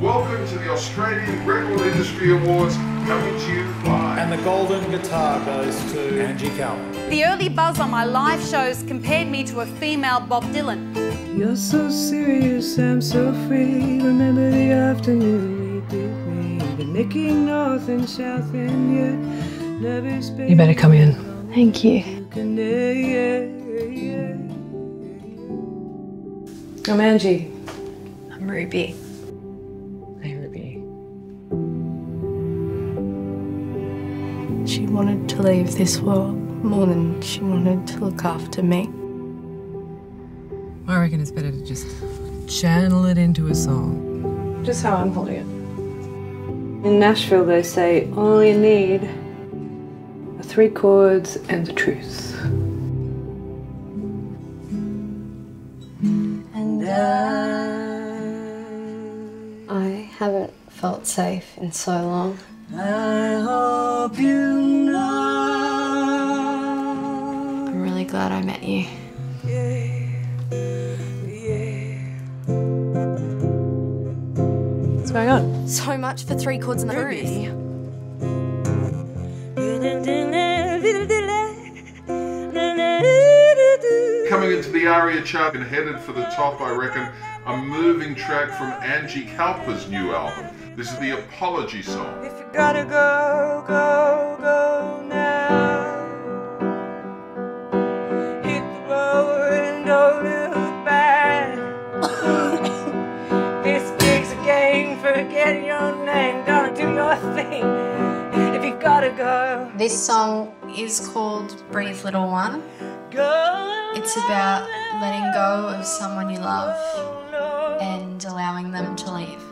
Welcome to the Australian Record Industry Awards, coming to you live. And the golden guitar goes to Angie Cal. The early buzz on my live shows compared me to a female Bob Dylan. You're so serious, I'm so free. Remember the afternoon we did meet. Been making north and south and yet nervous. You better come in. Thank you. I'm Angie. I'm Ruby. Hey, Ruby. She wanted to leave this world more than she wanted to look after me. I reckon it's better to just channel it into a song. Just how I'm holding it. In Nashville, they say all you need are three chords and the truth. And I safe in so long. I hope you know. I'm really glad I met you. What's going on? So much for three chords and the truth. Coming into the ARIA chart and headed for the top, I reckon, a moving track from Angie Kalpa's new album. This is the Apology song. If you gotta go, go, go now. Hit the road and don't look back. this gig's a game, forget your name, don't do your thing. If you gotta go, This song is called Breathe Little One. go. It's about letting go of someone you love and allowing them to leave.